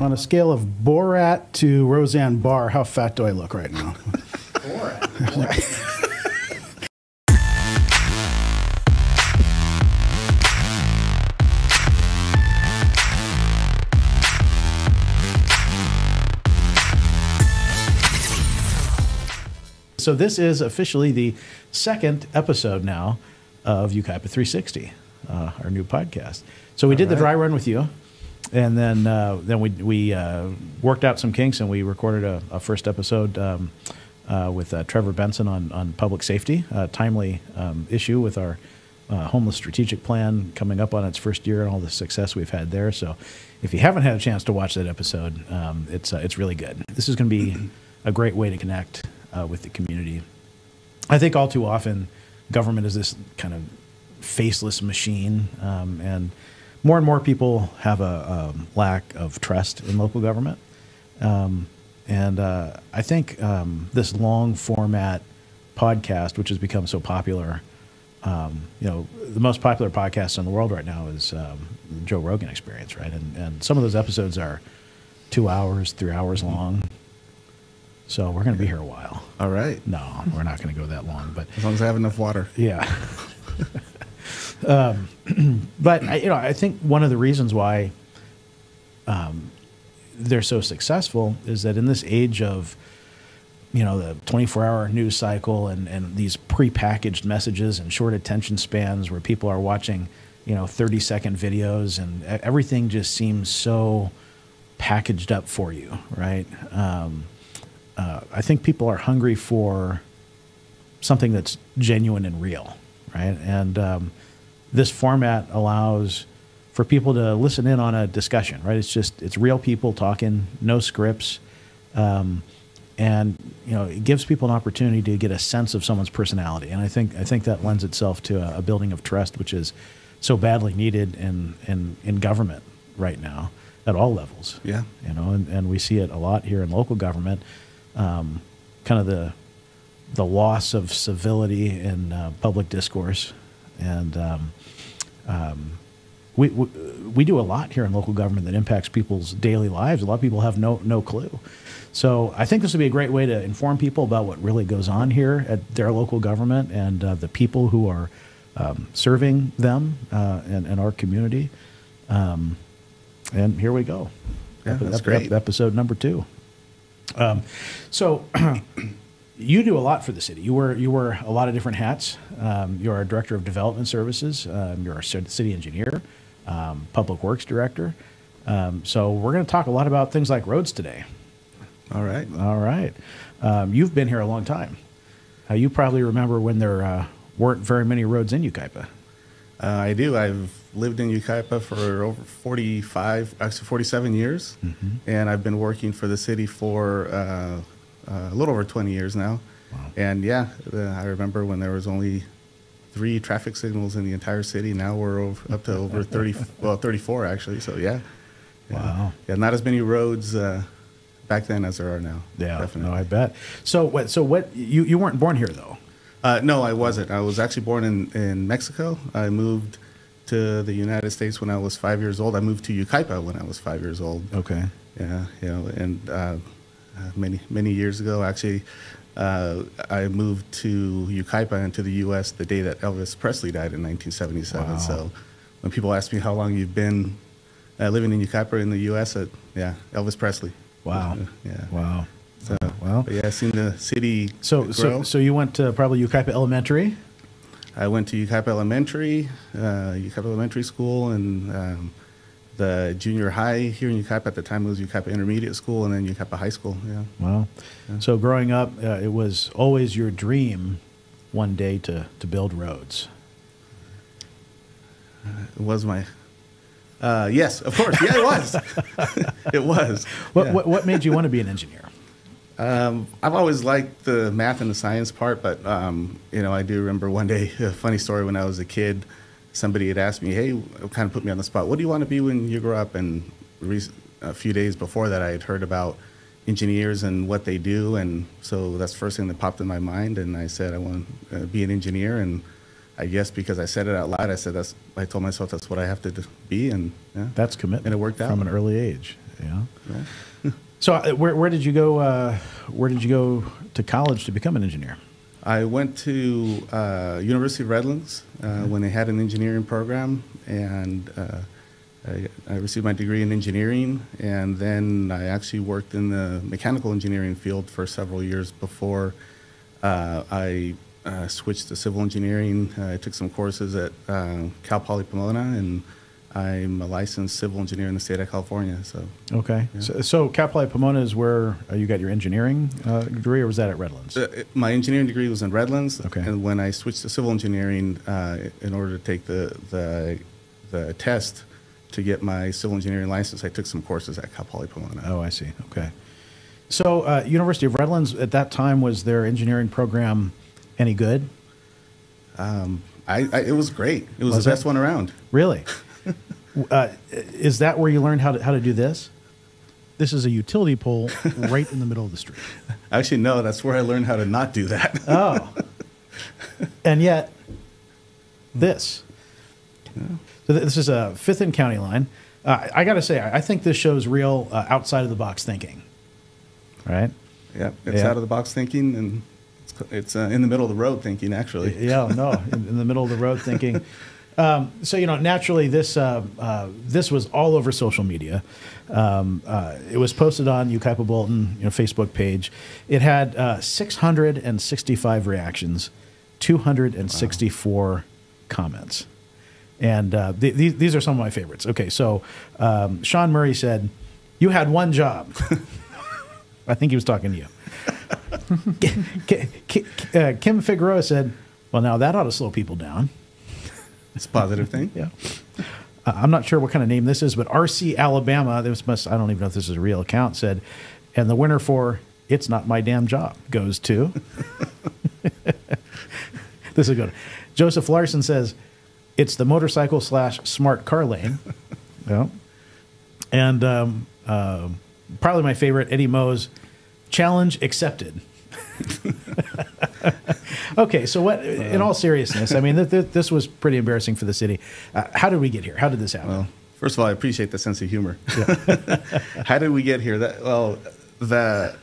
On a scale of Borat to Roseanne Barr, how fat do I look right now? Borat. So this is officially the second episode now of Yucaipa 360, uh, our new podcast. So we did the dry run with you, and then uh, then we we uh, worked out some kinks and we recorded a, a first episode um, uh, with uh, Trevor Benson on on public safety, a timely um, issue with our uh, homeless strategic plan coming up on its first year and all the success we've had there. So if you haven't had a chance to watch that episode, um, it's uh, it's really good. This is going to be a great way to connect with the community. I think all too often, government is this kind of faceless machine, um, and more and more people have a, um lack of trust in local government. Um, and uh, I think um, this long format podcast, which has become so popular, um, you know, the most popular podcast in the world right now is um, Joe Rogan Experience, right? And and some of those episodes are two hours, three hours long. So we're going to be here a while. All right. No, we're not going to go that long, but As long as I have enough water. yeah. um, but I, you know, I think one of the reasons why um, they're so successful is that in this age of you know the 24-hour news cycle and and these prepackaged messages and short attention spans where people are watching you know 30-second videos and everything just seems so packaged up for you, right? Um, uh, I think people are hungry for something that's genuine and real, right? And um, this format allows for people to listen in on a discussion, right? It's just it's real people talking, no scripts, um, and you know it gives people an opportunity to get a sense of someone's personality. And I think I think that lends itself to a, a building of trust, which is so badly needed in in in government right now at all levels. Yeah. you know, and, and we see it a lot here in local government. Um, kind of the the loss of civility in uh, public discourse, and um, um, we, we we do a lot here in local government that impacts people's daily lives. A lot of people have no no clue. So I think this would be a great way to inform people about what really goes on here at their local government and uh, the people who are um, serving them uh, and, and our community. Um, and here we go. Yeah, that's ep- great. ep- episode number two. Um, so you do a lot for the city. You wear you wear a lot of different hats. Um, you're a director of development services. Um, you're a city engineer, um, public works director. Um, so we're going to talk a lot about things like roads today. All right. All right. Um, you've been here a long time. Uh, you probably remember when there uh, weren't very many roads in Yucaipa. Uh, I do. I've lived in Yucaipa for over 45, actually 47 years, and I've been working for the city for uh, a little over 20 years now. And yeah, uh, I remember when there was only three traffic signals in the entire city. Now we're over, up to over 30, well, 34 actually. So yeah. yeah. Wow. Yeah, not as many roads uh, back then as there are now. Yeah, definitely. no, I bet. So what? So what? You you weren't born here though. Uh, no, I wasn't. I was actually born in, in Mexico. I moved to the United States when I was five years old. I moved to Yucaipa when I was five years old. Okay. Yeah, you know, and uh, many many years ago, actually, uh, I moved to Yucaipa and to the U.S. the day that Elvis Presley died in 1977. Wow. So, when people ask me how long you've been uh, living in Yucaipa in the U.S., uh, yeah, Elvis Presley. Wow. yeah. Wow. So, Well. but yeah, I've seen the city So grow. so so you went to probably Yucaipa Elementary. I went to Yucaipa Elementary, uh, Elementary School, and um, the junior high here in Yucaipa. At the time, it was Yucaipa Intermediate School, and then Yucaipa High School. Yeah. Wow. So growing up, uh, it was always your dream one day to to build roads. It was my. Uh, yes, of course. Yeah, it was. it was. What, Yeah. what what made you want to be an engineer? Um, I've always liked the math and the science part, but um, you know, I do remember one day a funny story when I was a kid. Somebody had asked me, "Hey," kind of put me on the spot. What do you want to be when you grow up? And re- a few days before that, I had heard about engineers and what they do, and so that's the first thing that popped in my mind. And I said, "I want to uh, be an engineer." And I guess because I said it out loud, I said that's. I told myself that's what I have to be, and yeah, That's commitment. And it worked out. from an early age. Yeah. so uh, where where did you go? Uh, where did you go to college to become an engineer? I went to uh, University of Redlands uh, when they had an engineering program, and uh, I, I received my degree in engineering, and then I actually worked in the mechanical engineering field for several years before uh, I uh, switched to civil engineering. I took some courses at uh, Cal Poly Pomona, and I'm a licensed civil engineer in the state of California. So Okay. So, so Cal Poly Pomona is where uh, you got your engineering uh, degree, or was that at Redlands? Uh, it- my engineering degree was in Redlands, Okay. and when I switched to civil engineering, uh, in order to take the, the the test to get my civil engineering license, I took some courses at Cal Poly Pomona. Oh, I see. Okay. So, uh, University of Redlands at that time was their engineering program any good? Um, I, I, it was great. It was, Was the it? best one around. Really? uh, is that where you learned how to how to do this? This is a utility pole right in the middle of the street. Actually, no, that's where I learned how to not do that. Oh. and yet, this. So th- this is a Fifth and County line. Uh, I got to say, I I think this shows real uh, outside of the box thinking. Right? yeah, it's Yeah. out of the box thinking, and it's, it's uh, in the middle of the road thinking. Actually, Yeah, no, in, in the middle of the road thinking. Um, so you know, naturally, this uh, uh, this was all over social media. Um, uh, it was posted on Yucaipa Bolton you know, Facebook page. It had uh, 665 reactions, 264 comments, and uh, th- these these are some of my favorites. Okay, so um, Sean Murray said, "You had one job." I think he was talking to you. Uh, Kim Figueroa said, "Well, now that ought to slow people down." It's a positive thing. Yeah. Uh, I'm not sure what kind of name this is, but RC Alabama, this must, I don't even know if this is a real account, said, and the winner for It's Not My Damn Job goes to. this is good. Joseph Larson says, It's the motorcycle slash smart car lane. yeah. And um, uh, probably my favorite, Eddie Moe's challenge accepted. okay, so what? In all seriousness, I mean, th- th- this was pretty embarrassing for the city. Uh, how did we get here? How did this happen? Well, first of all, I appreciate the sense of humor. How did we get here? That well, that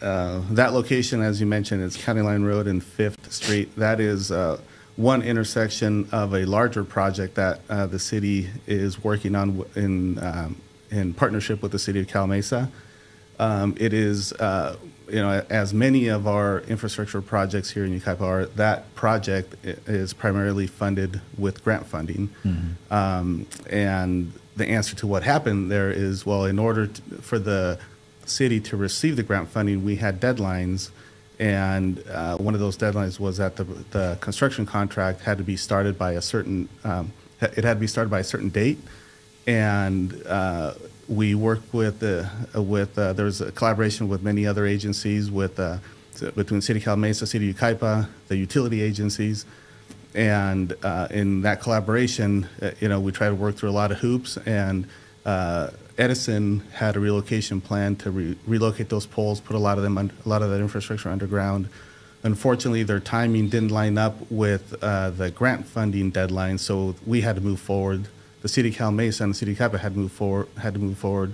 uh, that location, as you mentioned, is County Line Road and Fifth Street. That is uh, one intersection of a larger project that uh, the city is working on in um, in partnership with the city of Calimesa. Um, it is, uh, you know, as many of our infrastructure projects here in Yucaipa are, that project is primarily funded with grant funding. Um, and the answer to what happened there is, well, in order to, for the city to receive the grant funding, we had deadlines. And uh, one of those deadlines was that the, the construction contract had to be started by a certain, um, it had to be started by a certain date and uh, we worked with the with uh, there was a collaboration with many other agencies with uh, between City of Mesa, City of Yucaipa, the utility agencies, and uh, in that collaboration, uh, you know, we tried to work through a lot of hoops and. Uh, Edison had a relocation plan to re- relocate those poles, put a lot of them, un- a lot of that infrastructure underground. Unfortunately, their timing didn't line up with uh, the grant funding deadline, so we had to move forward. The city of Calimesa and the city of Yucaipa had to move forward, had to move forward,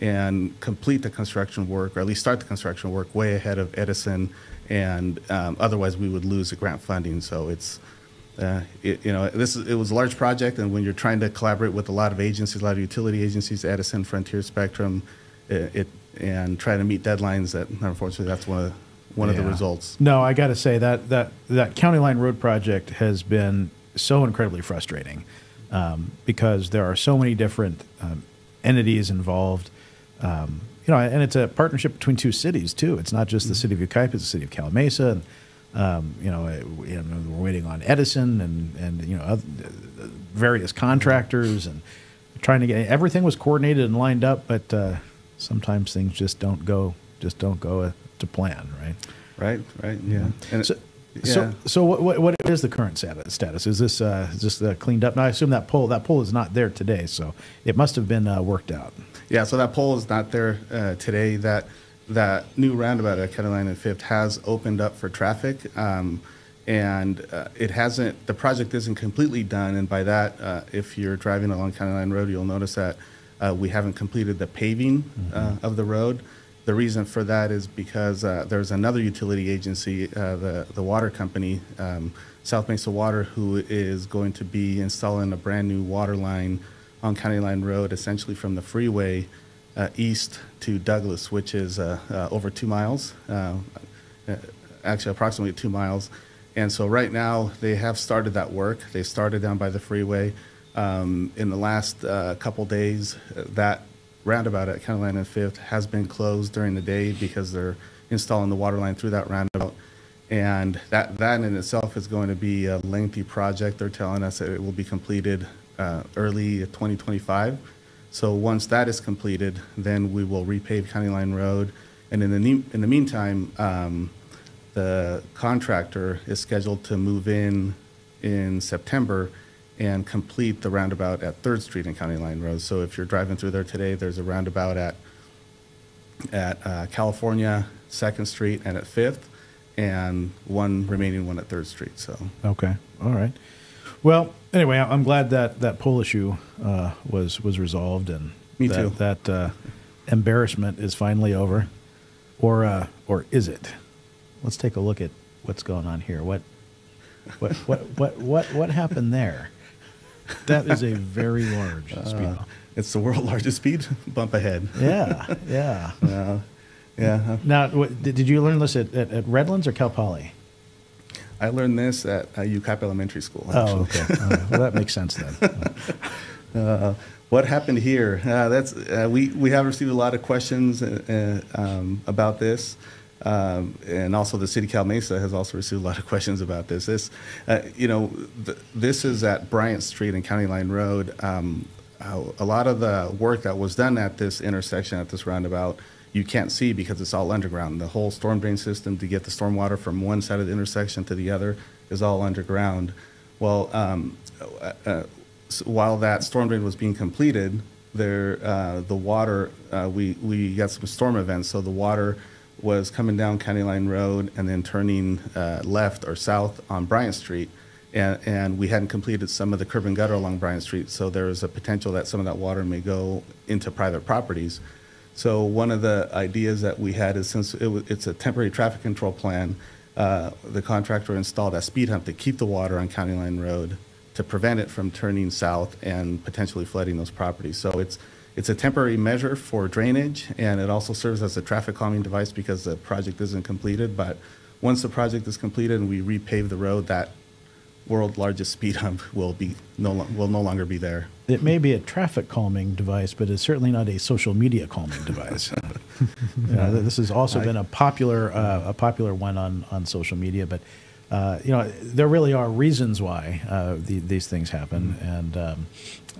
and complete the construction work, or at least start the construction work way ahead of Edison, and um, otherwise we would lose the grant funding. So it's, uh, it, you know, this is, it was a large project, and when you're trying to collaborate with a lot of agencies, a lot of utility agencies, Edison, Frontier Spectrum, it, it and try to meet deadlines, that unfortunately that's one of one of the results. No, I got to say that that that County Line Road project has been so incredibly frustrating um, because there are so many different um, entities involved. Um, you know, and it's a partnership between two cities too. It's not just the city of Yucaipa; it's the city of Calimesa, and um, you know, it- you know, we're waiting on Edison and and you know other, various contractors and trying to get everything was coordinated and lined up, but uh, sometimes things just don't go just don't go uh, to plan, right? Right, right, yeah. And So, yeah. so, so what, what, what is the current status? Status is this uh, is this uh, cleaned up? Now, I assume that pole that pole is not there today, so it must have been uh, worked out. Yeah, so that pole is not there uh, today. That that new roundabout at County Line and Fifth has opened up for traffic, um, and uh, it hasn't. The project isn't completely done, and by that, uh, if you're driving along County Line Road, you'll notice that Uh, we haven't completed the paving uh, of the road. The reason for that is because uh, there's another utility agency, uh, the the water company, um, South Mesa Water, who is going to be installing a brand new water line on County Line Road, essentially from the freeway uh, east to Douglas, which is uh, uh, over two miles, uh, actually approximately two miles. And so right now, they have started that work. They started down by the freeway. Um, in the last couple days, that roundabout at County Line and Fifth has been closed during the day because they're installing the water line through that roundabout. And that, that in itself is going to be a lengthy project. They're telling us that it will be completed uh, early 2025. So once that is completed, then we will repave County Line Road. And in the, in the meantime, um, the contractor is scheduled to move in in September and complete the roundabout at Third Street and County Line Road. So if you're driving through there today, there's a roundabout at at uh, California, Second Street, and at Fifth, and one remaining one at Third Street. So Okay. All right. Well, anyway, I'm glad that that pole issue uh, was was resolved, and Me that, too. That uh, embarrassment is finally over, or uh, or is it? Let's take a look at what's going on here. What what what what what what happened there? That is a very large speed uh, bump. it's the world's largest speed bump ahead. Yeah, yeah. Uh, yeah, Now, what, did you learn this at, at, at Redlands or Cal Poly? I learned this at uh, Yucaipa Elementary School. Oh, actually. okay. All right. Well, that makes sense then. Uh, what happened here? Uh, that's uh, we we have received a lot of questions uh, uh, um, about this, um, and also the city Calimesa has also received a lot of questions about this. This, uh, you know, th- this is at Bryant Street and County Line Road. Um, uh, a lot of the work that was done at this intersection at this roundabout. You can't see because it's all underground. The whole storm drain system to get the storm water from one side of the intersection to the other is all underground. Well, um, uh, uh, while that storm drain was being completed, there uh, the water we we got some storm events, so the water was coming down County Line Road and then turning uh, left or south on Bryant Street, and and we hadn't completed some of the curb and gutter along Bryant Street, so there is a potential that some of that water may go into private properties. So one of the ideas that we had is since it it's a temporary traffic control plan, uh, the contractor installed a speed hump to keep the water on County Line Road to prevent it from turning south and potentially flooding those properties. So it's it's a temporary measure for drainage, and it also serves as a traffic calming device because the project isn't completed. But once the project is completed and we repave the road, that world largest speed hump will be no will no longer be there. It may be a traffic calming device, but it's certainly not a social media calming device. you know, this has also been a popular uh, a popular one on on social media, but. Uh, you know, there really are reasons why uh, the, these things happen, and um,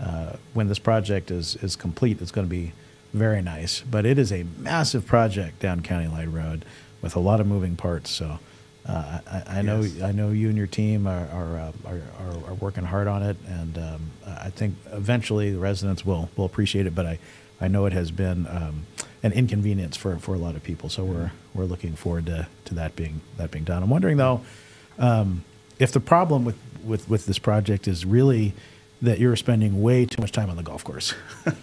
uh, when this project is is complete, it's going to be very nice. But it is a massive project down County Line Road with a lot of moving parts. So uh, I, I know Yes. I know you and your team are are, uh, are, are, are working hard on it, and um, I think eventually the residents will will appreciate it. But I, I know it has been um, an inconvenience for, for a lot of people, so we're we're looking forward to, to that being that being done. I'm wondering though, um, if the problem with, with with this project is really that you're spending way too much time on the golf course.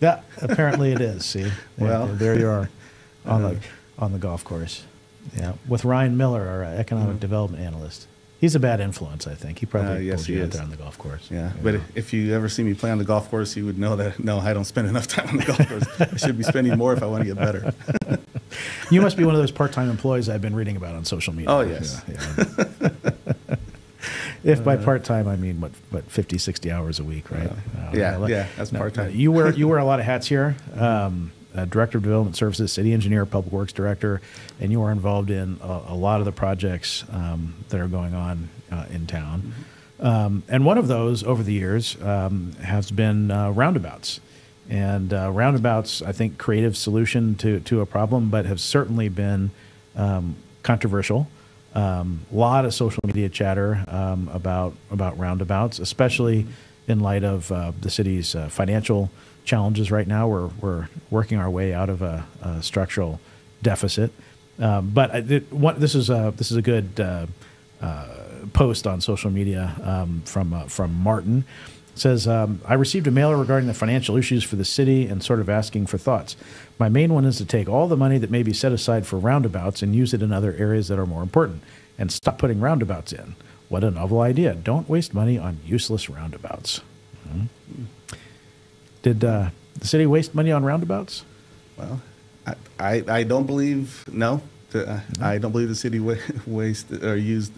yeah, apparently it is. See, Well. there you are on the on the golf course. Yeah, with Ryan Miller, our uh, economic development analyst. He's a bad influence, I think. He probably Uh, yes, pulled you out there on the golf course. Yeah, but if- if you ever see me play on the golf course, you would know that no, I don't spend enough time on the golf course. I should be spending more if I want to get better. you must be one of those part-time employees I've been reading about on social media. Oh, yes. Yeah, yeah. if by part-time I mean what, what 50, 60 hours a week, right? Uh, yeah, yeah, that's part-time. You wear you wear a lot of hats here. Um, uh, Director of Development Services, City Engineer, Public Works Director, and you are involved in a, a lot of the projects um, that are going on uh, in town. Um, and one of those over the years um, has been uh, roundabouts. And uh, roundabouts, I think, creative solution to, to a problem, but have certainly been um, controversial. A um, lot of social media chatter about about roundabouts, especially in light of uh, the city's uh, financial challenges right now. We're we're working our way out of a, a structural deficit. Um, but I did, what, this is a this is a good uh, uh, post on social media um, from uh, from Martin says, um, I received a mailer regarding the financial issues for the city and sort of asking for thoughts. My main one is to take all the money that may be set aside for roundabouts and use it in other areas that are more important and stop putting roundabouts in. What a novel idea. Don't waste money on useless roundabouts. Mhm. Did uh, the city waste money on roundabouts? Well, I, I, I don't believe, no. The- uh, I don't believe the city wa- wasted or used,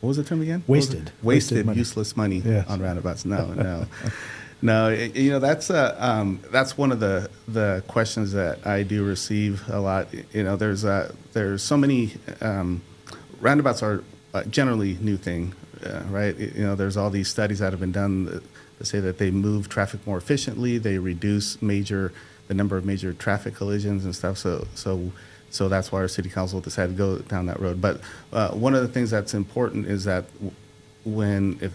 what was the term again? Wasted. Wasted Wasted money. useless money Yes. on roundabouts. No, no. No, it- you know that's uh, um, that's one of the the questions that I do receive a lot. You know, there's uh, there's so many um, roundabouts are uh, generally new thing, uh, right? You know, there's all these studies that have been done that say that they move traffic more efficiently, they reduce major the number of major traffic collisions and stuff. So so so that's why our city council decided to go down that road. But uh, one of the things that's important is that when if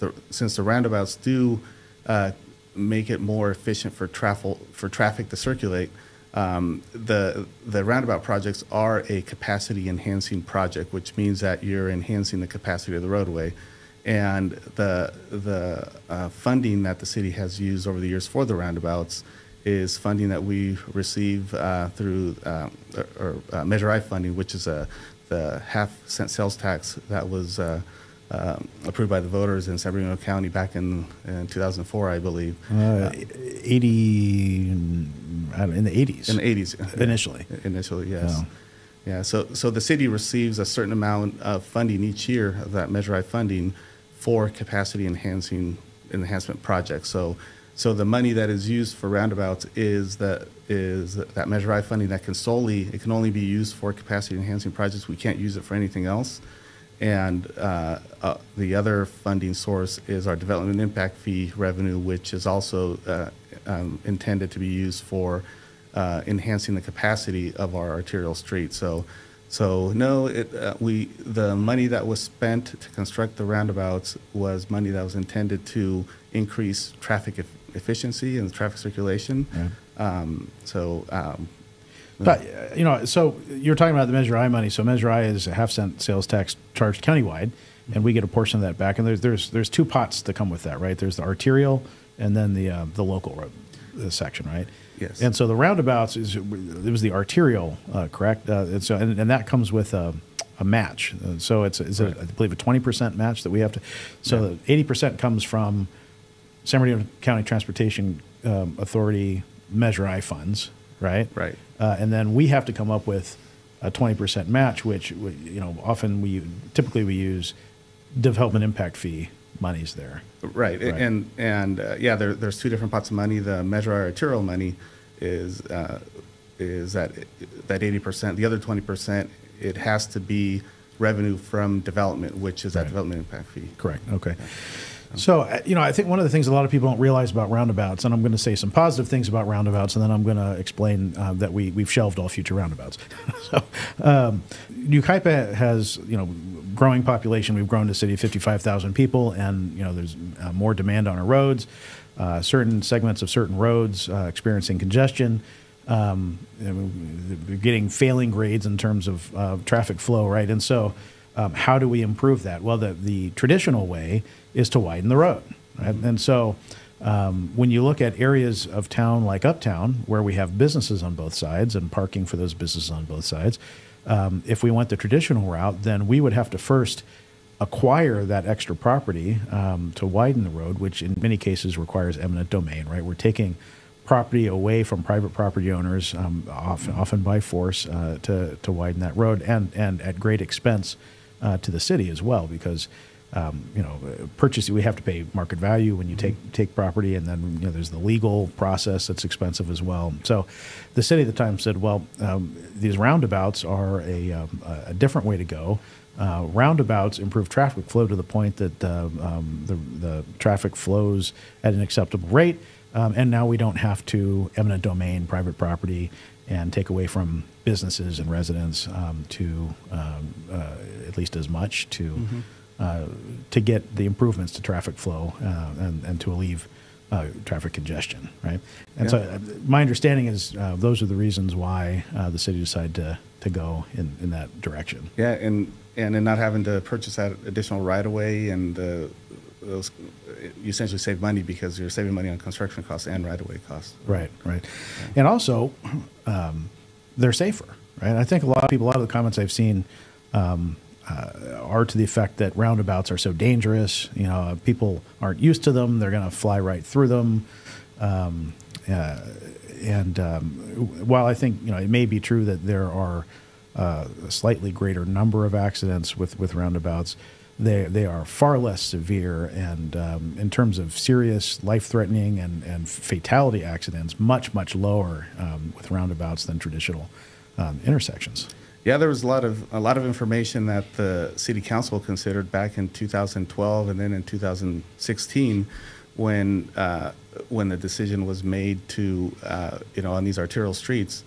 the, since the roundabouts do uh, make it more efficient for traffic for traffic to circulate, um, the the roundabout projects are a capacity enhancing project, which means that you're enhancing the capacity of the roadway, and the the uh, funding that the city has used over the years for the roundabouts is funding that we receive uh, through uh, or, or uh, Measure I funding, which is a the half cent sales tax that was. Uh, um, approved by the voters in San Bernardino County back in, in 2004, I believe. Uh, 80, I don't, in the 80s. In the 80s. Initially. Initially, yes. Oh. Yeah, so, so the city receives a certain amount of funding each year of that Measure I funding for capacity enhancing enhancement projects. So, so the money that is used for roundabouts is that is that Measure I funding that can solely it can only be used for capacity enhancing projects. We can't use it for anything else. And uh, uh, the other funding source is our development impact fee revenue, which is also uh, um, intended to be used for uh, enhancing the capacity of our arterial streets. So, so no, it, uh, we the money that was spent to construct the roundabouts was money that was intended to increase traffic e- efficiency and traffic circulation. Um, so. Um, But uh, you know, so you're talking about the Measure I money. So Measure I is a half cent sales tax charged countywide, and we get a portion of that back. And there's there's there's two pots that come with that, right? There's the arterial and then the uh, the local road uh, section, right? Yes. And so the roundabouts is it was the arterial, uh, correct? Uh, and so and, and that comes with a, a match. Uh, so it's I believe a twenty percent match that we have to. So eighty percent comes from San Bernardino County Transportation um, Authority Measure I funds, right? Right. Uh, and then we have to come up with a 20% match, which, we- you know, often we, typically we use development impact fee monies there. Right, Right. and and uh, yeah, there, there's two different pots of money. The Measure I arterial money is uh, is that that eighty percent. The other twenty percent, it has to be revenue from development, which is that development impact fee. Correct. Okay. So, uh, you know, I think one of the things a lot of people don't realize about roundabouts, and I'm going to say some positive things about roundabouts, and then I'm going to explain uh, that we, we've shelved all future roundabouts. so, um, has, you know, growing population. We've grown to a city of 55,000 people, and, you know, there's uh, more demand on our roads. Uh, certain segments of certain roads uh, experiencing congestion. Um, getting failing grades in terms of uh, traffic flow, right? And so, um, how do we improve that? Well, the, the traditional way is to widen the road, right? And so, um, when you look at areas of town like Uptown, where we have businesses on both sides and parking for those businesses on both sides, um, if we went the traditional route, then we would have to first acquire that extra property um, to widen the road, which in many cases requires eminent domain, right? We're taking property away from private property owners, um, often, often by force, uh, to, to widen that road and, and at great expense uh, to the city as well, because um, you know, purchase we have to pay market value when you take take property, and then you know there's the legal process that's expensive as well. So, the city at the time said, well, um, these roundabouts are a, um, a different way to go. Uh, roundabouts improve traffic flow to the point that uh, um, the the traffic flows at an acceptable rate, um, and now we don't have to eminent domain private property and take away from businesses and residents um, to um, uh, at least as much to uh, to get the improvements to traffic flow uh, and, and to alleviate uh, traffic congestion, right? And so, Yeah. uh, my understanding is uh, those are the reasons why uh, the city decided to to go in, in that direction. Yeah, and and then not having to purchase that additional right of way and the those you essentially save money because you're saving money on construction costs and right of way costs. Right, right. And also, um, they're safer, right? I think a lot of people, a lot of the comments I've seen um, uh, are to the effect that roundabouts are so dangerous. You know, people aren't used to them; they're going to fly right through them. Um, uh, and um, while I think you know it may be true that there are uh, a slightly greater number of accidents with with roundabouts, they they are far less severe, and um, in terms of serious, life threatening, and and fatality accidents, much much lower um, with roundabouts than traditional um, intersections. Yeah, there was a lot of a lot of information that the city council considered back in 2012 and then in 2016 when uh, when the decision was made to uh, you know on these arterial streets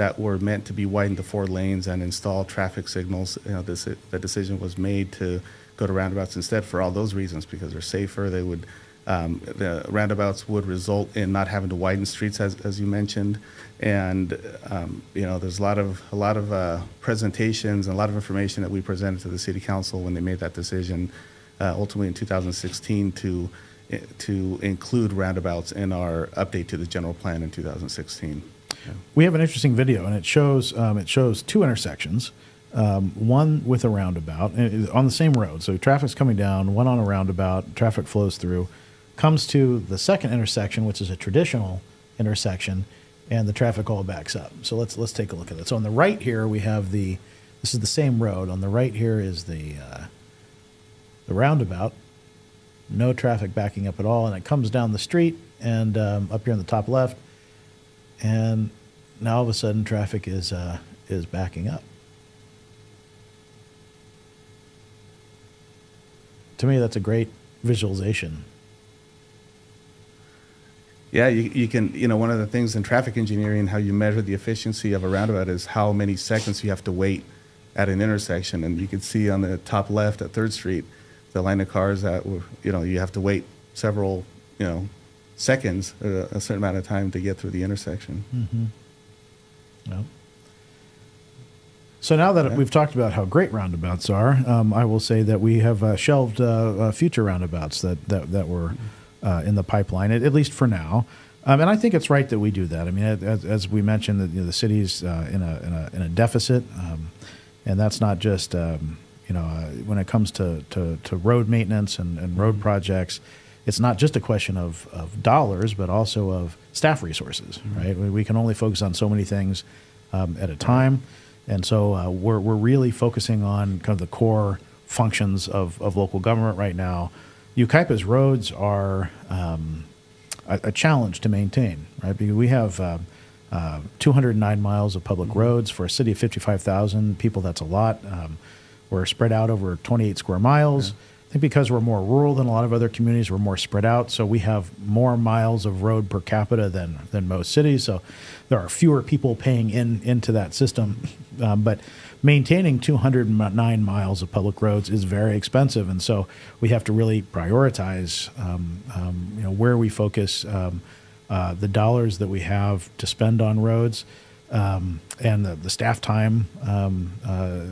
that were meant to be widened to four lanes and install traffic signals. You know, this, the decision was made to go to roundabouts instead for all those reasons because they're safer. They would um, the roundabouts would result in not having to widen streets, as, as you mentioned, and um, you know there's a lot of a lot of uh, presentations and a lot of information that we presented to the city council when they made that decision, uh, ultimately in 2016 to to include roundabouts in our update to the general plan in 2016. We have an interesting video, and it shows um, it shows two intersections, um, one with a roundabout on the same road. So traffic's coming down, one on a roundabout, traffic flows through, comes to the second intersection, which is a traditional intersection, and the traffic all backs up. So let's let's take a look at it. So on the right here we have the this is the same road. On the right here is the uh, the roundabout, no traffic backing up at all, and it comes down the street and um, up here on the top left, and now all of a sudden traffic is uh, is backing up. To me, that's a great visualization. Yeah, you, you can, you know, one of the things in traffic engineering, how you measure the efficiency of a roundabout is how many seconds you have to wait at an intersection. And you can see on the top left at 3rd Street, the line of cars that were, you know, you have to wait several, you know, seconds, uh, a certain amount of time to get through the intersection. Mm-hmm. Yep. So now that yeah. we've talked about how great roundabouts are, um, I will say that we have uh, shelved uh, uh future roundabouts that that, that were uh, in the pipeline, at, at least for now. Um, and I think it's right that we do that. I mean, as, as we mentioned, the, you know, the city's uh, in a, in, a, in a deficit, um, and that's not just um, you know, uh, when it comes to, to, to road maintenance and, and road mm-hmm. projects, it's not just a question of, of dollars, but also of staff resources, mm-hmm. right? We, we, can only focus on so many things um, at a time. And so uh, we're, we're really focusing on kind of the core functions of, of local government right now. Yucaipa's roads are um, a, a, challenge to maintain, right? Because we have uh, uh, 209 miles of public mm-hmm. roads for a city of 55,000 people. That's a lot. Um, we're spread out over 28 square miles. Yeah. I think because we're more rural than a lot of other communities, we're more spread out. So we have more miles of road per capita than than most cities. So there are fewer people paying in into that system. Um, but maintaining 209 miles of public roads is very expensive, and so we have to really prioritize. Um, um, you know where we focus um, uh, the dollars that we have to spend on roads um, and the, the, staff time um, uh,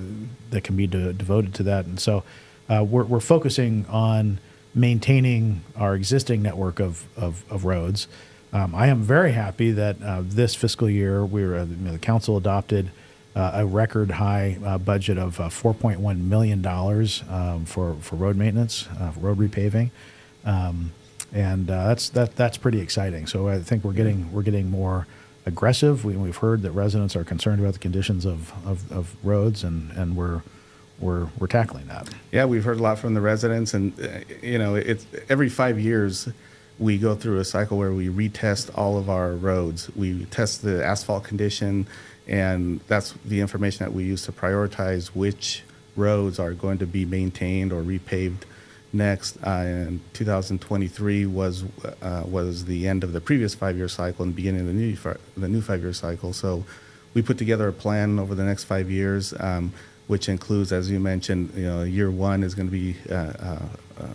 that can be de- devoted to that. And so uh, we're, we're, focusing on maintaining our existing network of, of, of roads. Um, I am very happy that uh, this fiscal year we were, uh, the council adopted uh, a record high uh, budget of $4.1 million um, for, for road maintenance, road repaving. Um, and that's that that's pretty exciting. So I think we're getting we're getting more aggressive. We, have heard that residents are concerned about the conditions of, of, of, roads, and, and we're, we're, we're tackling that. Yeah, we've heard a lot from the residents, and uh, you know, it's every five years we go through a cycle where we retest all of our roads. We test the asphalt condition, and that's the information that we use to prioritize which roads are going to be maintained or repaved next. Uh, in 2023 was uh, was the end of the previous five-year cycle and beginning of the new the new five-year cycle. So we put together a plan over the next five years, um, which includes, as you mentioned, you know, year one is going to be uh, uh, uh,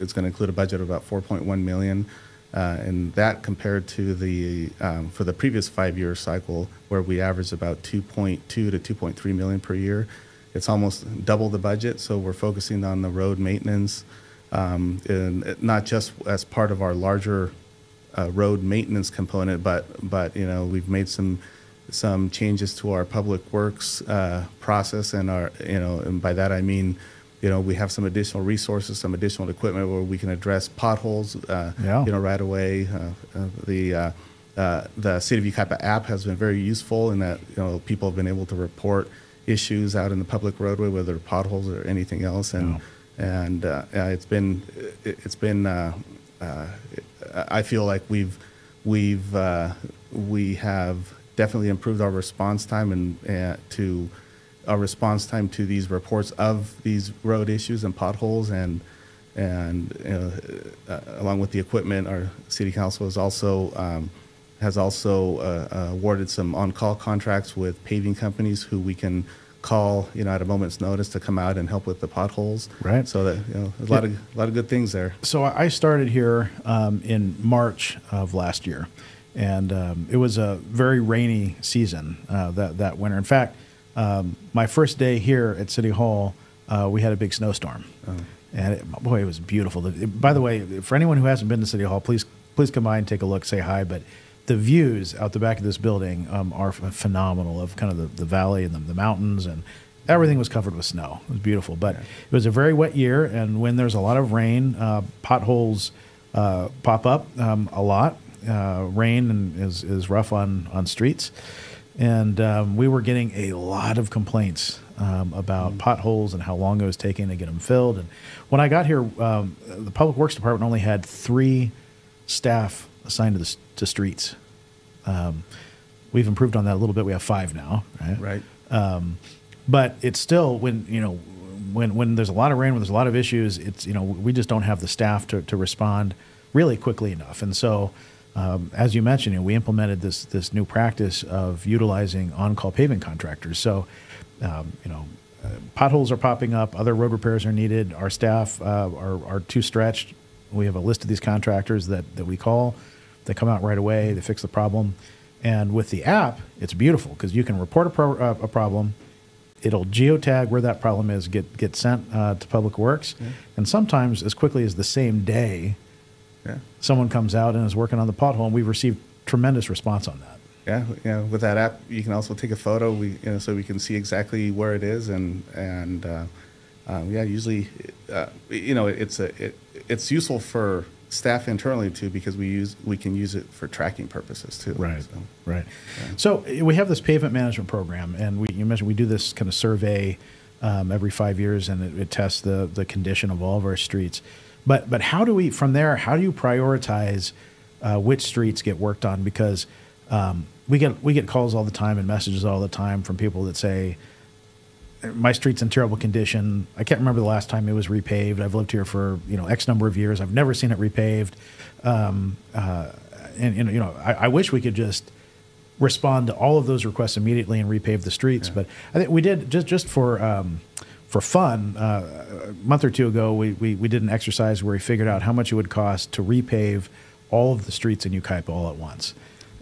it's going to include a budget of about 4.1 million. Uh, and that compared to the um, for the previous five-year cycle, where we averaged about 2.2 to 2.3 million per year, it's almost double the budget. So we're focusing on the road maintenance, um, and not just as part of our larger uh, road maintenance component, but but you know we've made some some changes to our public works uh, process and our you know and by that I mean you know we have some additional resources, some additional equipment where we can address potholes uh, Yeah. you know right away. Uh, uh, the uh, uh, the City of Yucaipa app has been very useful in that you know people have been able to report issues out in the public roadway, whether potholes or anything else, and and uh, uh, it's been it, it's been uh, uh, I feel like we've we've uh, we have definitely improved our response time and uh, to our response time to these reports of these road issues and potholes and and uh, along with the equipment, our city council has also um, has also uh, uh, awarded some on-call contracts with paving companies who we can call, you know, at a moment's notice to come out and help with the potholes. Right. So that you know, there's a lot of a lot of good things there. So I I started here um, in March of last year, and um, it was a very rainy season uh, that that winter. In fact, um, my first day here at City Hall, uh, we had a big snowstorm, and it, boy, it was beautiful. The- By the way, for anyone who hasn't been to City Hall, please please come by and take a look, say hi. But the views out the back of this building um, are phenomenal of kind of the, the valley and the, the mountains and everything was covered with snow. It was beautiful, but it was a very wet year, and when there's a lot of rain, uh, potholes uh, pop up um, a lot. Uh, rain and is is rough on on streets, and um, we were getting a lot of complaints um, about potholes and how long it was taking to get them filled. And when I got here, um, the public works department only had three staff assigned to the to streets. Um, we've improved on that a little bit. We have five now, right? Right. Um, but it's still when you know when when there's a lot of rain, when there's a lot of issues, it's you know we just don't have the staff to, to respond really quickly enough. And so, um, as you mentioned, you know, we implemented this this new practice of utilizing on-call paving contractors. So, um, you know, uh, potholes are popping up, other road repairs are needed. Our staff uh, are are too stretched. We have a list of these contractors that that we call. They come out right away. They fix the problem. And with the app, it's beautiful because you can report a, pro- uh, a problem. It'll geotag where that problem is, get get sent uh, to Public Works, and sometimes as quickly as the same day, Yeah. someone comes out and is working on the pothole, and we've received tremendous response on that. Yeah, you know, with that app, you can also take a photo. We, you know, so we can see exactly where it is, and and uh, um, yeah, usually, uh, you know, it's a it, it's useful for staff internally too because we use we can use it for tracking purposes too. Right, So, right. So uh, we have this pavement management program, and we you mentioned we do this kind of survey um, every five years, and it, it tests the the condition of all of our streets. But but how do we from there? How do you prioritize uh, which streets get worked on? Because um, we get we get calls all the time and messages all the time from people that say my street's in terrible condition. I can't remember the last time it was repaved. I've lived here for you know X number of years. I've never seen it repaved. Um, uh, and, and you know, I, I wish we could just respond to all of those requests immediately and repave the streets. But I think we did just just for um, for fun. Uh, a month or two ago, we, we we did an exercise where we figured out how much it would cost to repave all of the streets in Yucaipa all at once.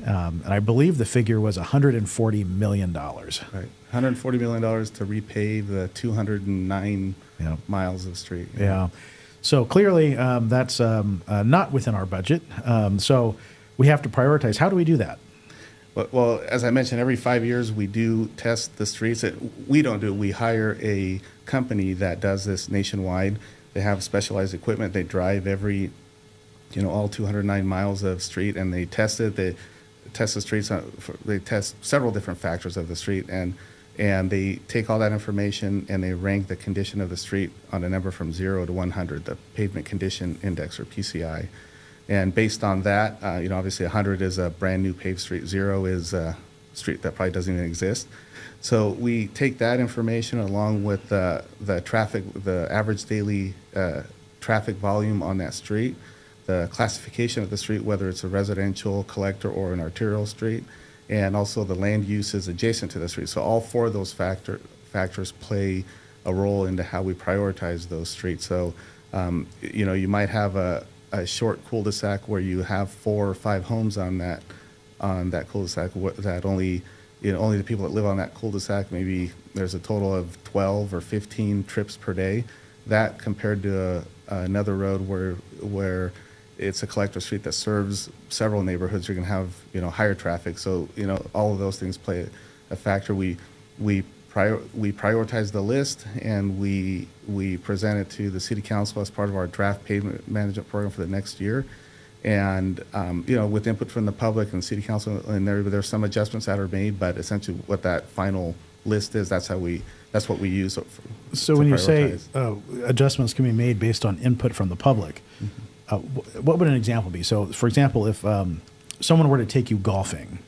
Um, and I believe the figure was 140 million dollars. right, 140 million dollars to repave the 209 Yeah. miles of street. Yeah. So clearly, um, that's um, uh, not within our budget. Um, so we have to prioritize. How do we do that? Well, well, as I mentioned, every five years we do test the streets. It, we don't do it. We hire a company that does this nationwide. They have specialized equipment. They drive every, you know, all 209 miles of street, and they test it. They test the streets. Uh, for, they test several different factors of the street, and and they take all that information and they rank the condition of the street on a number from zero to 100, the pavement condition index or PCI. And based on that, uh, you know, obviously 100 is a brand new paved street, zero is a street that probably doesn't even exist. So we take that information along with uh, the traffic, the average daily uh, traffic volume on that street, the classification of the street, whether it's a residential collector or an arterial street, and also the land uses adjacent to the street. So all four of those factor, factors play a role into how we prioritize those streets. So, um, you know, you might have a, a short cul-de-sac where you have four or five homes on that on that cul-de-sac that only you know only the people that live on that cul-de-sac maybe there's a total of 12 or 15 trips per day that compared to a, another road where where it's a collector street that serves several neighborhoods, you're going to have you know higher traffic. So you know all of those things play a factor. We we prior, we prioritize the list and we we present it to the city council as part of our draft pavement management program for the next year. And um, you know, with input from the public and city council, and there there's some adjustments that are made, but essentially what that final list is, that's how we that's what we use. For, So when you say uh, adjustments can be made based on input from the public, uh, wh- what would an example be? So, for example, if um, someone were to take you golfing,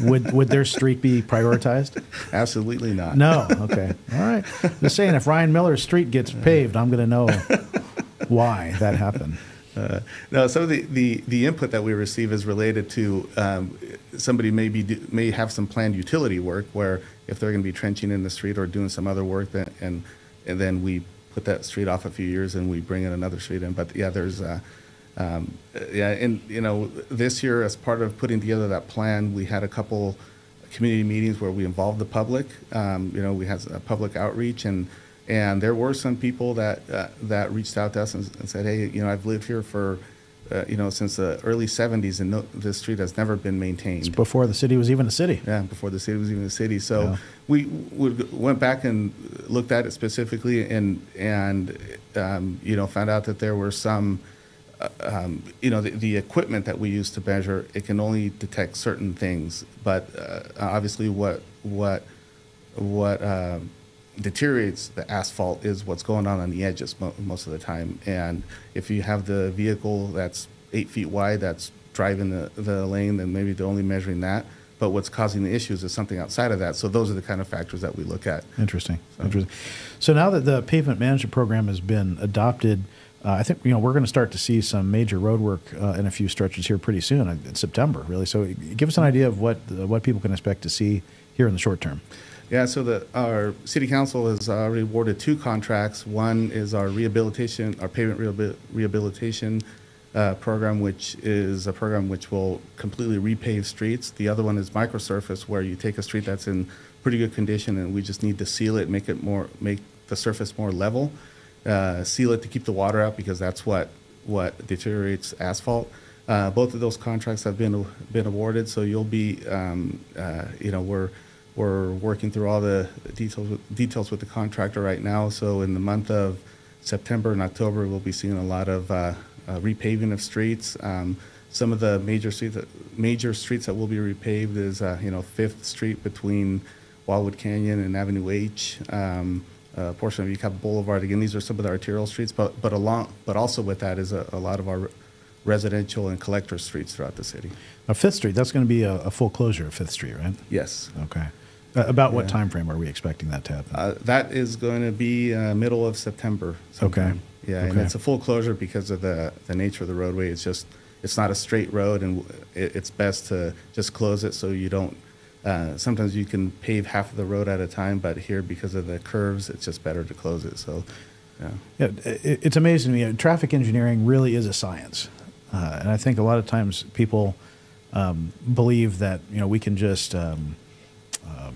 would would their street be prioritized? absolutely not. No. Okay. All right. Just saying, if Ryan Miller's street gets paved, I'm going to know why that happened. Uh, no, some of the, the, the input that we receive is related to um, somebody may, be, do- may have some planned utility work where if they're going to be trenching in the street or doing some other work, then, and, and then we put that street off a few years and we bring in another street in. But yeah, there's, uh, um, yeah, and you know, this year as part of putting together that plan, we had a couple community meetings where we involved the public. Um, you know, we had a public outreach and and there were some people that uh, that reached out to us and, and said, "Hey, you know, I've lived here for, uh, you know, since the early '70s, and no, this street has never been maintained." Before the city was even a city. Yeah, before the city was even a city. So Yeah. we, we went back and looked at it specifically, and and um, you know found out that there were some, um, you know, the, the equipment that we use to measure it can only detect certain things, but uh, obviously what what what um deteriorates the asphalt is what's going on on the edges mo- most of the time. And if you have the vehicle that's eight feet wide that's driving the, the lane, then maybe they're only measuring that. But what's causing the issues is something outside of that. So those are the kind of factors that we look at. Interesting. Interesting. So now that the pavement management program has been adopted, uh, I think you know we're going to start to see some major road work uh, in a few stretches here pretty soon, uh, in September, really. So give us an idea of what uh, what people can expect to see here in the short term. Yeah, so the, our city council has already awarded two contracts. One is our rehabilitation, our pavement rehabil- rehabilitation uh, program, which is a program which will completely repave streets. The other one is microsurface, where you take a street that's in pretty good condition and we just need to seal it, make it more, make the surface more level, uh, seal it to keep the water out because that's what what deteriorates asphalt. Uh, both of those contracts have been been awarded, so you'll be, um, uh, you know, we're we're working through all the details details with the contractor right now. So in the month of September and October, we'll be seeing a lot of uh, uh, repaving of streets. Um, some of the major streets, that, major streets that will be repaved is, uh, you know, Fifth Street between Wildwood Canyon and Avenue H. Um, a portion of Yucaipa Boulevard. Again, these are some of the arterial streets, but but along, but also with that is a, a lot of our residential and collector streets throughout the city. Now, Fifth Street, that's going to be a, a full closure of Fifth Street, right? Yes. Okay. Uh, about what Yeah. time frame are we expecting that to happen? Uh, that is going to be uh, middle of September. sometime. Yeah, and it's a full closure because of the, the nature of the roadway. It's just, it's not a straight road, and it, it's best to just close it so you don't. Uh, sometimes you can pave half of the road at a time, but here because of the curves, it's just better to close it. So, yeah. Yeah, it, it's amazing to me. Traffic engineering really is a science, uh, and I think a lot of times people um, believe that you know we can just um, um,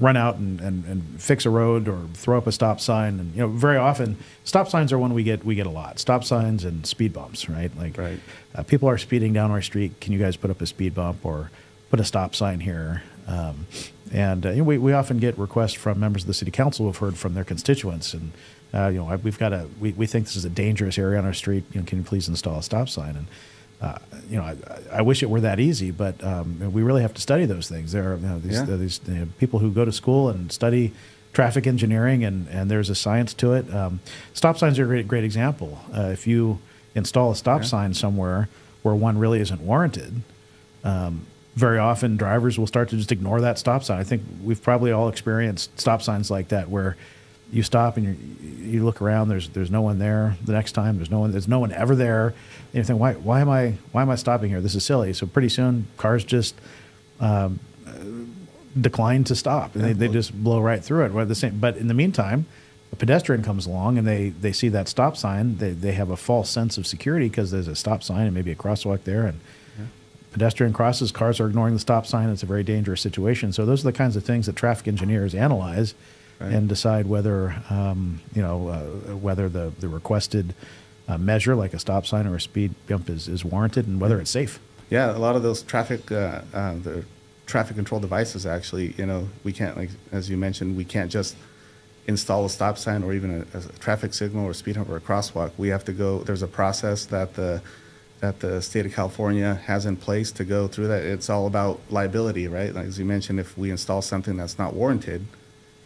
run out and, and, and fix a road or throw up a stop sign. And you know, very often stop signs are one we get we get a lot. Stop signs and speed bumps, right? Like Right. uh, people are speeding down our street. Can you guys put up a speed bump or put a stop sign here? Um, and uh, you know, we, we often get requests from members of the city council who have heard from their constituents. And, uh, you know, we've got a, we, we think this is a dangerous area on our street. You know, can you please install a stop sign? And, uh, you know, I, I wish it were that easy, but um, we really have to study those things. There are you know, these, Yeah. there are these you know, people who go to school and study traffic engineering, and, and there's a science to it. Um, stop signs are a great, great example. Uh, if you install a stop Yeah. sign somewhere where one really isn't warranted, um, very often drivers will start to just ignore that stop sign. I think we've probably all experienced stop signs like that where you stop and you you look around. There's there's no one there. The next time there's no one. There's no one ever there. And you think why why am I why am I stopping here? This is silly. So pretty soon cars just um, uh, decline to stop and they, they just blow right through it. The same, but in the meantime, a pedestrian comes along and they, they see that stop sign. They, they have a false sense of security because there's a stop sign and maybe a crosswalk there. And pedestrian crosses, cars are ignoring the stop sign. It's a very dangerous situation. So those are the kinds of things that traffic engineers analyze Right. and decide whether um, you know uh, whether the the requested uh, measure, like a stop sign or a speed bump, is is warranted and whether it's safe. Yeah, a lot of those traffic, uh, uh, the traffic control devices actually, you know, we can't, like, as you mentioned, we can't just install a stop sign or even a, a traffic signal or speed hump or a crosswalk. We have to go, there's a process that the, that the state of California has in place to go through that. It's all about liability, right? Like, as you mentioned, if we install something that's not warranted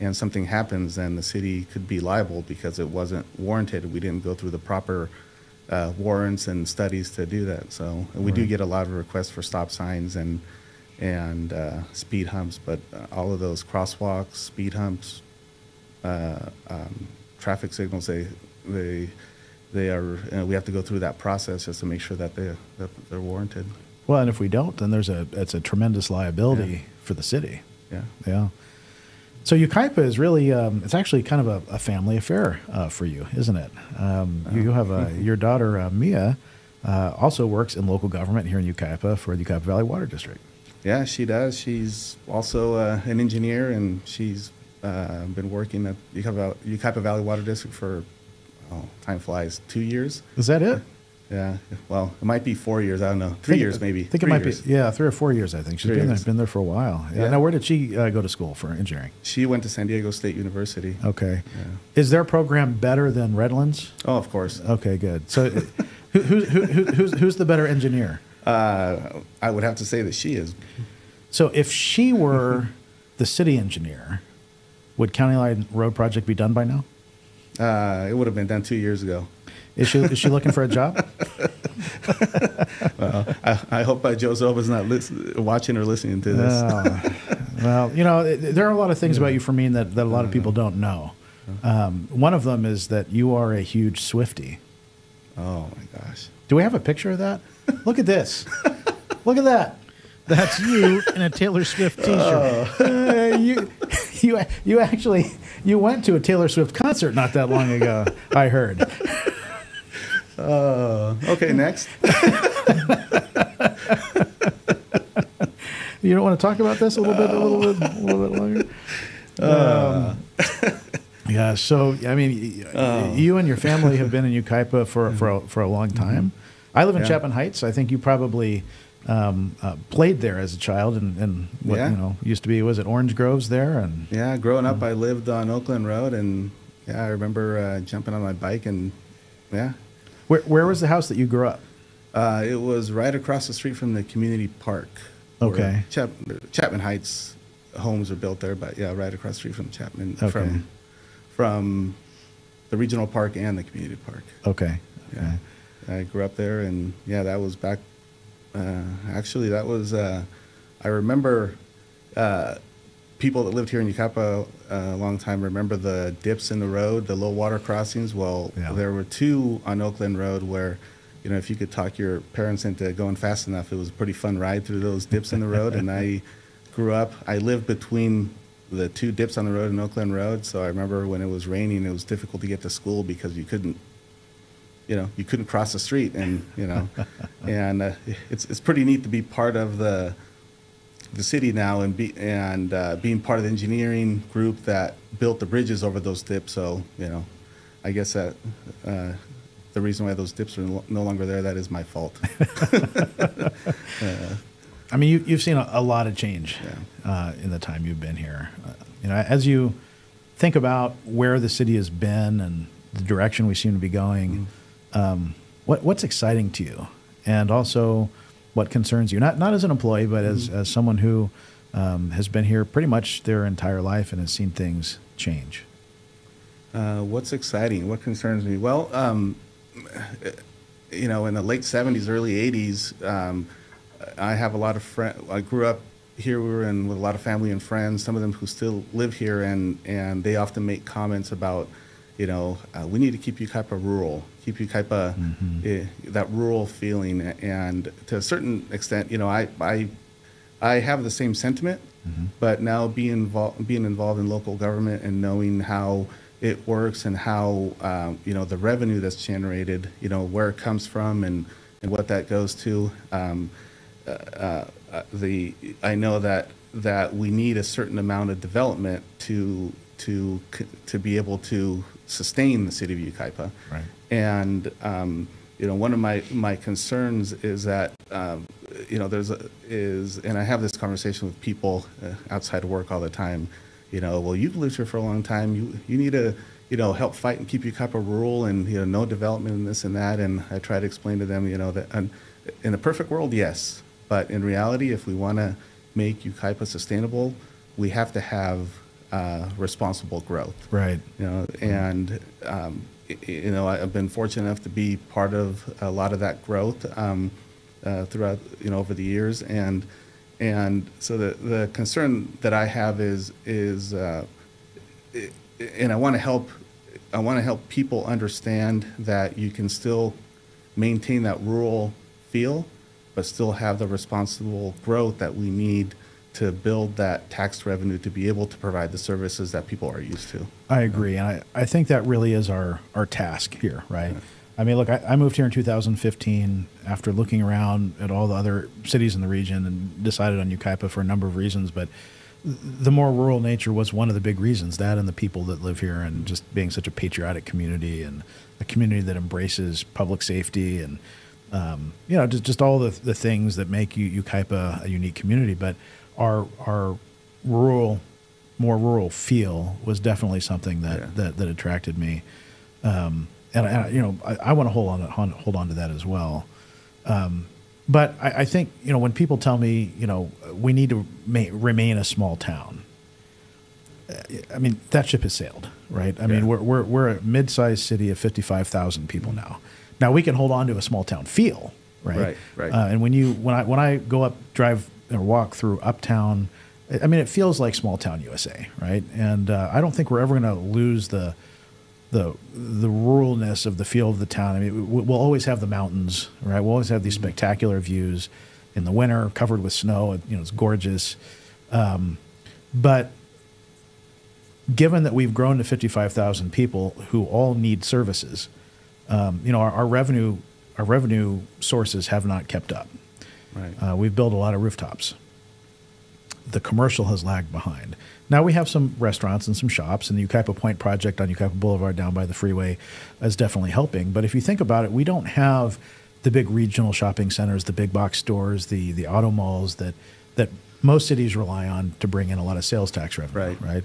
and something happens, then the city could be liable because it wasn't warranted. We didn't go through the proper uh, warrants and studies to do that. So and we do get a lot of requests for stop signs and and uh, speed humps, but uh, all of those crosswalks, speed humps, uh, um, traffic signals, they they they are. Uh, we have to go through that process just to make sure that they that they're warranted. Well, and if we don't, then there's a it's a tremendous liability for the city. Yeah. Yeah. So Yucaipa is really um, it's actually kind of a, a family affair uh, for you, isn't it? Um, you, you have a, your daughter uh, Mia uh, also works in local government here in Yucaipa for the Yucaipa Valley Water District. Yeah, she does. She's also uh, an engineer, and she's uh, been working at Yucaipa, Yucaipa Valley Water District for, oh, time flies, two years. Is that it? Yeah, well, it might be four years. I don't know. Three Think- years, maybe. I think Three it might years. be yeah, three or four years. I think she's Three been there, been there for a while. Yeah. Yeah. Now, where did she uh, go to school for engineering? She went to San Diego State University. Okay. Yeah. Is their program better than Redlands? Oh, of course. Okay, good. So, who, who, who, who, who's, who's the better engineer? Uh, I would have to say that she is. So, if she were the city engineer, would County Line Road project be done by now? Uh, it would have been done two years ago. Is she is she looking for a job? Well, I, I hope uh, Joe Zoba's not listen, watching or listening to this. Oh, well, you know, there are a lot of things about you, Fermin, that, that a lot of people don't know. Um, one of them is that you are a huge Swifty. oh my gosh. Do we have a picture of that? Look at this. Look at that. That's you in a Taylor Swift T-shirt. Uh, you, you, you actually you went to a Taylor Swift concert not that long ago. I heard. Uh, okay, next. You don't want to talk about this a little bit, a little bit, a little bit longer. Um, yeah. So I mean, y- you and your family have been in Yucaipa for for a, for a long time. I live in Yeah. Chapman Heights. I think you probably um, uh, played there as a child, and, and what Yeah. you know used to be was it Orange Groves there, and Yeah, growing up, I lived on Oakland Road, and yeah, I remember uh, jumping on my bike, and yeah, where where was the house that you grew up? uh, it was right across the street from the community park. Okay. Chap- Chapman Heights homes are built there, but yeah, right across the street from Chapman, Okay. from from the regional park and the community park. Okay. Yeah, I grew up there, and yeah, that was back. Uh, actually, that was. Uh, I remember uh, people that lived here in Yucaipa uh, a long time remember the dips in the road, the low water crossings. Well, Yeah. there were two on Oakland Road where, you know, if you could talk your parents into going fast enough, it was a pretty fun ride through those dips in the road. and I grew up. I lived between the two dips on the road in Oakland Road, so I remember when it was raining, it was difficult to get to school because you couldn't you know you couldn't cross the street and you know and uh, it's it's pretty neat to be part of the the city now and be and uh, being part of the engineering group that built the bridges over those dips so you know i guess that uh, the reason why those dips are no longer there that is my fault I mean, you, you've seen a, a lot of change Yeah. uh, in the time you've been here. Uh, you know, as you think about where the city has been and the direction we seem to be going, um, what, what's exciting to you, and also what concerns you? Not not as an employee, but as as someone who um, has been here pretty much their entire life and has seen things change. Uh, what's exciting? What concerns me? Well, um, you know, in the late '70s, early '80s, um, I have a lot of friends. I grew up here. We were in with a lot of family and friends. Some of them who still live here, and and they often make comments about, you know, uh, we need to keep Yucaipa rural, keep Yucaipa eh, that rural feeling, and to a certain extent, you know, I I I have the same sentiment, but now being involved, being involved in local government and knowing how it works and how um, you know the revenue that's generated, you know where it comes from and and what that goes to. Um, uh, uh, the I know that that we need a certain amount of development to to to be able to sustain the city of Yucaipa. Right. And um, you know, one of my my concerns is that um, you know there's a, is, and I have this conversation with people uh, outside of work all the time. You know, well, you've lived here for a long time. You you need to you know help fight and keep Yucaipa rural, and you know no development and this and that. And I try to explain to them, you know, that and in a perfect world, yes, but in reality, if we want to make Yucaipa sustainable, we have to have uh, responsible growth Right. you know, and um, you know, I've been fortunate enough to be part of a lot of that growth um, uh, throughout, you know, over the years, and and so the the concern that I have is is, uh, i- and I want to help, I want to help people understand that you can still maintain that rural feel, but still have the responsible growth that we need to build that tax revenue to be able to provide the services that people are used to. I agree, and I, I think that really is our our task here, right? I mean, look, I, I moved here in 2015 after looking around at all the other cities in the region and decided on Yucaipa for a number of reasons, but the more rural nature was one of the big reasons. That and the people that live here, and just being such a patriotic community and a community that embraces public safety and um, you know just just all the the things that make you Yucaipa a unique community. But our our rural more rural feel was definitely something that Yeah. that, that attracted me. Um, and, I, you know, I, I want to hold on, to, hold on to that as well. Um, but I, I think you know when people tell me you know we need to ma- remain a small town. I mean that ship has sailed, right? I mean we're, we're we're a mid-sized city of fifty-five thousand people now. Now we can hold on to a small town feel, right? Right, right. Uh, and when you when I when I go up, drive or walk through Uptown, I mean it feels like small town USA, right? And uh, I don't think we're ever going to lose the the the ruralness of the feel of the town. I mean, we- we'll always have the mountains, right? We'll always have these spectacular views in the winter, covered with snow. You know, it's gorgeous. Um, but given that we've grown to fifty-five thousand people who all need services, um, you know, our, our revenue our revenue sources have not kept up. Right. Uh, we've built a lot of rooftops. The commercial has lagged behind. Now we have some restaurants and some shops, and the Yucaipa Point project on Yucaipa Boulevard down by the freeway is definitely helping. But if you think about it, we don't have the big regional shopping centers, the big box stores, the the auto malls that that most cities rely on to bring in a lot of sales tax revenue. Right. Right.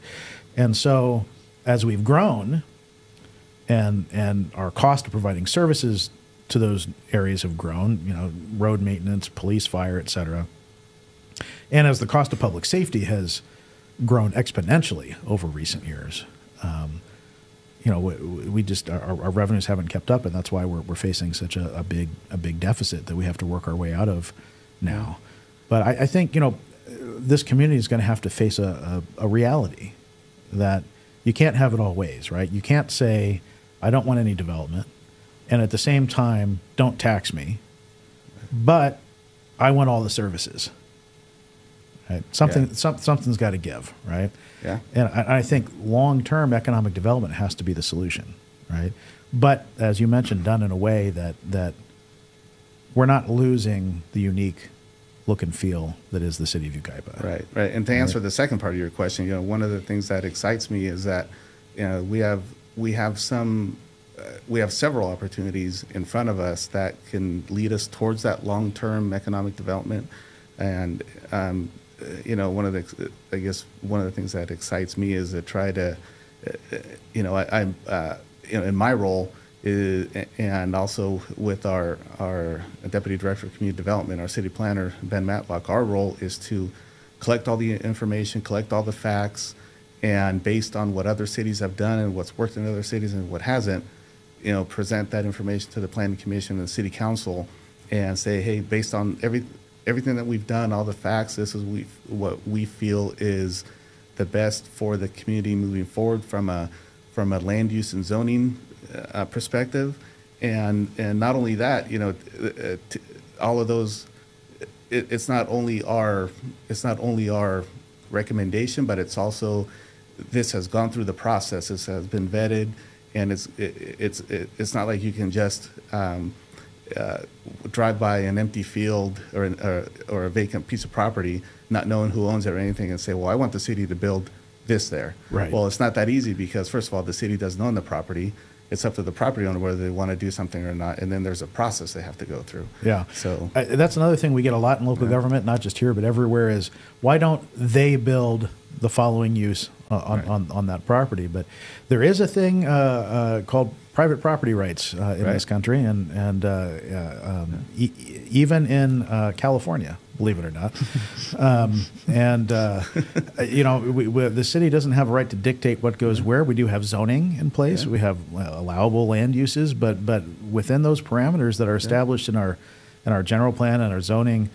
And so as we've grown, and and our cost of providing services to those areas have grown. You know, road maintenance, police, fire, et cetera. And as the cost of public safety has grown exponentially over recent years, um, you know, we, we just our, our revenues haven't kept up, and that's why we're, we're facing such a, a big a big deficit that we have to work our way out of now. But I, I think you know, this community is going to have to face a, a, a reality that you can't have it all ways, right? You can't say, I don't want any development, and at the same time, don't tax me, but I want all the services. Right? Something, Yeah. some, something's got to give, right? Yeah. And I, I think long-term economic development has to be the solution, right? But as you mentioned, done in a way that that we're not losing the unique look and feel that is the city of Yucaipa. Right, right. And to answer the second part of your question, you know, one of the things that excites me is that, you know, we have we have some we have several opportunities in front of us that can lead us towards that long-term economic development. And um, uh, you know, one of the I guess one of the things that excites me is to try to, uh, uh, you know, I, I'm uh, you know in my role is, and also with our our deputy director of community development, our city planner Ben Matlock, our role is to collect all the information, collect all the facts, and based on what other cities have done and what's worked in other cities and what hasn't, you know, present that information to the planning commission and the city council, and say, hey, based on every everything that we've done, all the facts, this is we what we feel is the best for the community moving forward from a from a land use and zoning uh, perspective, and and not only that, you know, uh, t- all of those. It, it's not only our it's not only our recommendation, but it's also this has gone through the process. This has been vetted, and it's it, it's it, it's not like you can just. Um, uh, drive by an empty field or, an, or, or a vacant piece of property, not knowing who owns it or anything, and say, "Well, I want the city to build this there. Right. Well, it's not that easy because first of all, the city doesn't own the property. It's up to the property owner whether they want to do something or not, and then there's a process they have to go through. Yeah. So Uh, that's another thing we get a lot in local government, not just here but everywhere. Is why don't they build the following use on, Right. on on that property? But there is a thing uh, uh, called private property rights uh, in Right. this country, and and um, e- even in uh, California, believe it or not. um, and uh, you know, we, we, the city doesn't have a right to dictate what goes where. We do have zoning in place. Yeah. We have uh, allowable land uses, but but within those parameters that are established in our in our general plan and our zoning.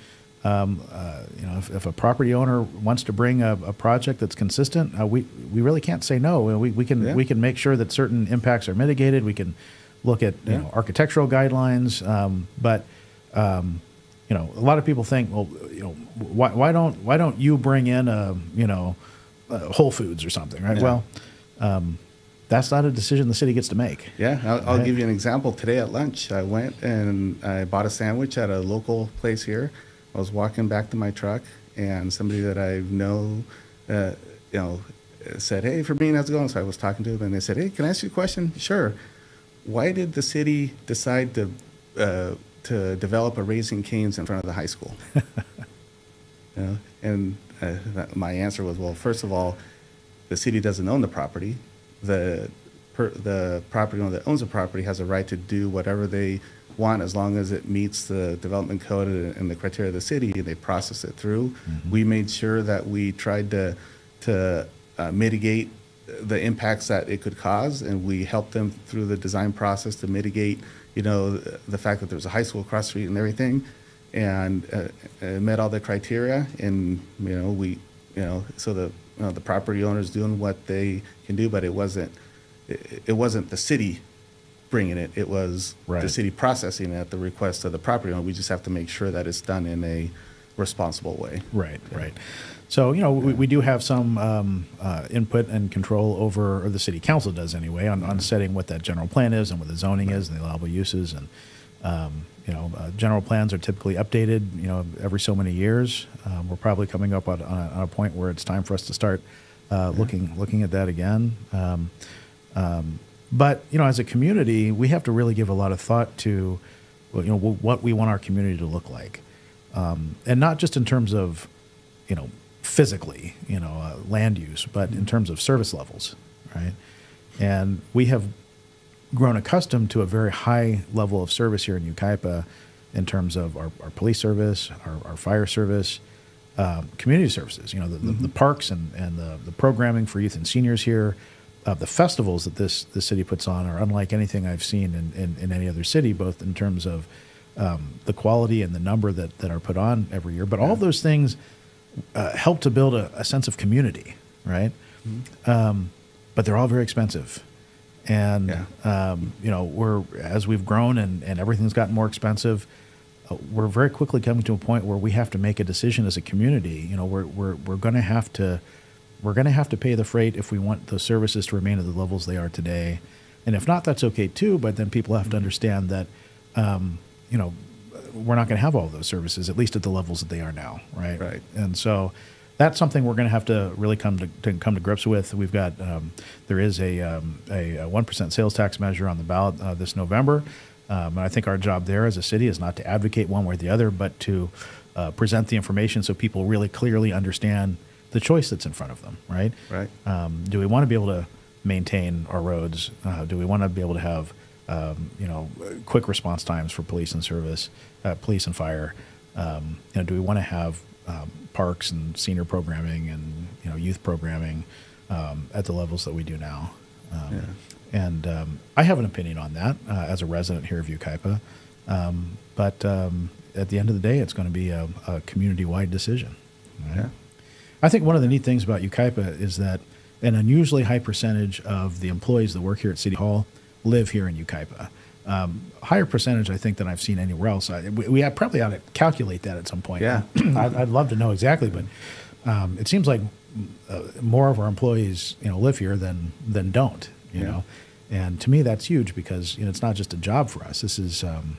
Um, uh, you know, if, if a property owner wants to bring a, a project that's consistent, uh, we we really can't say no. We, we can Yeah. we can make sure that certain impacts are mitigated. We can look at you Yeah. know architectural guidelines, um, but um, you know, a lot of people think, well, you know, why, why don't why don't you bring in a you know uh, Whole Foods or something, right? Yeah. Well, um, that's not a decision the city gets to make. Yeah, I'll, I'll give you an example. Today at lunch, I went and I bought a sandwich at a local place here. I was walking back to my truck, and somebody that I know, uh, you know, said, "Hey, Fermin, how's it going?" So I was talking to them, and they said, "Hey, can I ask you a question?" Sure. Why did the city decide to uh, to develop a Raising Canes in front of the high school? you know, and uh, my answer was, well, first of all, the city doesn't own the property. The per, the property owner that owns the property has a right to do whatever they want as long as it meets the development code and the criteria of the city. They process it through. We made sure that we tried to to uh, mitigate the impacts that it could cause, and we helped them through the design process to mitigate, you know, the fact that there's a high school across the street and everything, and uh, met all the criteria, and you know, we, you know, so the you know, the property owner's doing what they can do, but it wasn't it, it wasn't the city bringing it. It was the city processing it at the request of the property owner. We just have to make sure that it's done in a responsible way. Right, right. So, you know, we, we do have some um, uh, input and control over, or the city council does anyway, on, on setting what that general plan is and what the zoning is and the allowable uses. And, um, you know, uh, general plans are typically updated, you know, every so many years. Um, we're probably coming up on a, on a point where it's time for us to start uh, looking looking at that again. Um, um, but you know, as a community, we have to really give a lot of thought to, you know, what we want our community to look like, um, and not just in terms of, you know, physically, you know, uh, land use, but in terms of service levels, right? And we have grown accustomed to a very high level of service here in Yucaipa in terms of our, our police service, our, our fire service, um, community services, you know, the, the, the parks and, and the, the programming for youth and seniors here. Uh, the festivals that this, this city puts on are unlike anything I've seen in, in, in any other city, both in terms of um, the quality and the number that, that are put on every year. But all those things uh, help to build a, a sense of community, right? Um, but they're all very expensive. And, Yeah. um, you know, we're, as we've grown and, and everything's gotten more expensive, uh, we're very quickly coming to a point where we have to make a decision as a community. You know, we're, we're, we're going to have to, we're going to have to pay the freight if we want the services to remain at the levels they are today. And if not, that's okay too. But then people have to understand that, um, you know, we're not going to have all those services, at least at the levels that they are now, right? Right. And so that's something we're going to have to really come to, to come to grips with. We've got um, there is a um, a one percent sales tax measure on the ballot uh, this November, um, and I think our job there as a city is not to advocate one way or the other, but to uh, present the information so people really clearly understand the choice that's in front of them. Right. Right. Um, do we want to be able to maintain our roads? Uh, do we want to be able to have um, you know quick response times for police and service, uh, police and fire? Um, you know, do we want to have um, parks and senior programming and you know youth programming um, at the levels that we do now? Um, And um, I have an opinion on that uh, as a resident here of Yucaipa, um, but um, at the end of the day, it's going to be a, a community-wide decision. right? Yeah. I think one of the neat things about Yucaipa is that an unusually high percentage of the employees that work here at City Hall live here in Yucaipa. Um, higher percentage, I think, than I've seen anywhere else. I, we, we probably ought to calculate that at some point. Yeah. I'd, I'd love to know exactly, but um, it seems like uh, more of our employees, you know, live here than than don't. You Yeah. know, and to me, that's huge because you know it's not just a job for us. This is um,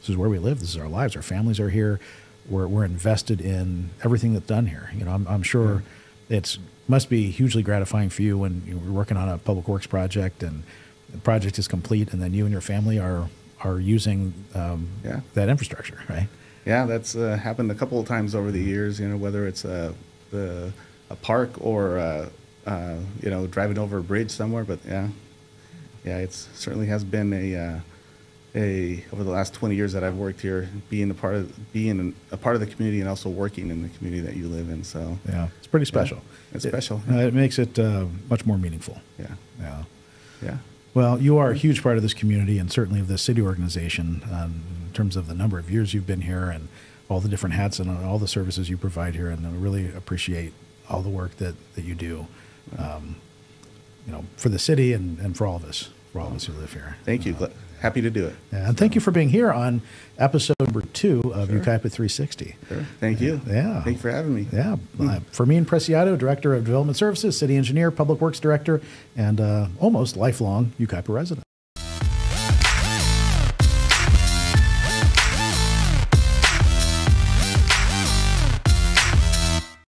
this is where we live. This is our lives. Our families are here. We're, we're invested in everything that's done here. You know, I'm, I'm sure it's must be hugely gratifying for you when you're working on a public works project and the project is complete, and then you and your family are are using um, Yeah. that infrastructure, right? Yeah, that's uh, happened a couple of times over the years. You know, whether it's uh, the a park or uh, uh, you know driving over a bridge somewhere. But yeah, yeah, it's certainly has been a uh, a over the last 20 years that I've worked here, being a part of being a part of the community and also working in the community that you live in. So Yeah, it's pretty special. it's It- special. uh, It, makes it uh, much more meaningful. yeah, Yeah. yeah, Well, you are a huge part of this community and certainly of the city organization um, in terms of the number of years you've been here and all the different hats and all the services you provide here. And I really appreciate all the work that, that you do, um, you know, for the city and, and for all of us, for all of us who live here. thank you. Gl- Happy to do it. Yeah, and thank you for being here on episode number two of Sure. Yucaipa 360. Sure. Thank you. Yeah. Thank you for having me. Yeah, uh, Fermin Preciado, Director of Development Services, City Engineer, Public Works Director, and uh, almost lifelong Yucaipa resident.